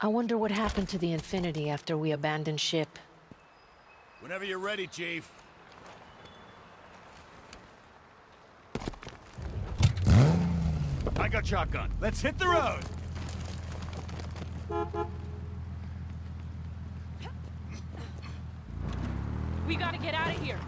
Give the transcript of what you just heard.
I wonder what happened to the Infinity after we abandoned ship. Whenever you're ready, Chief. I got shotgun. Let's hit the road! We gotta get out of here.